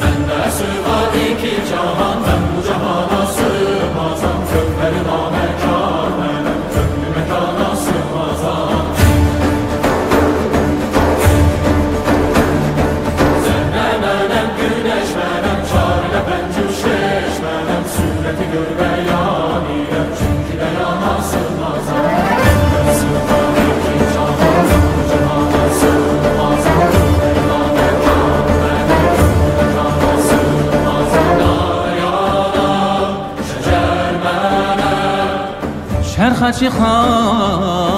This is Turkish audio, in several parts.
Bende sığmadı ki cahan ben bu cahana چرخش خواهد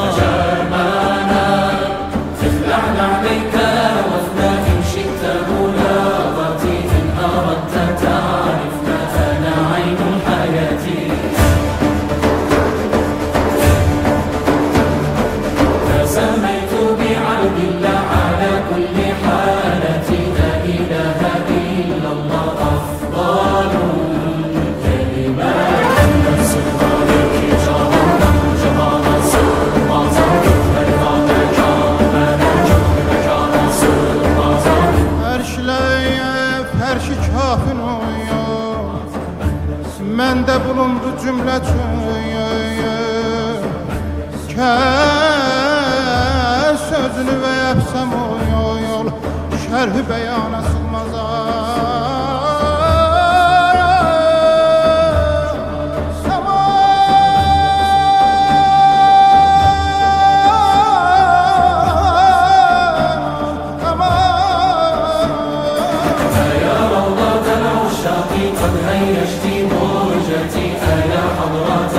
Tevhide bulundu cümle Kes sözünü ve yapsam oy oy ol. Şerh beyan asılmaz أن يشتي ضجتي أنا حضرتي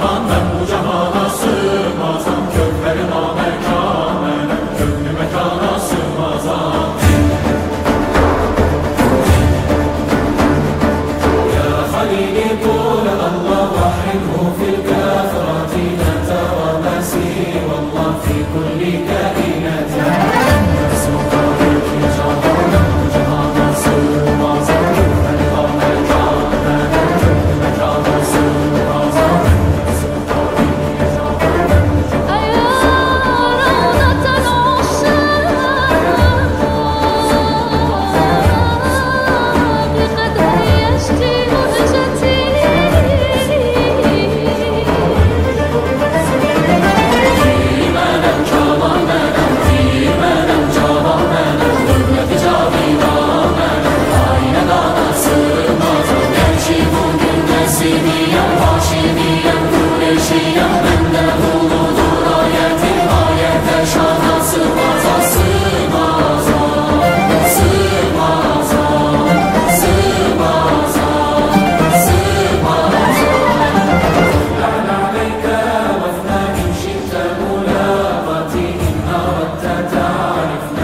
咱们不叫 Santa Anifna.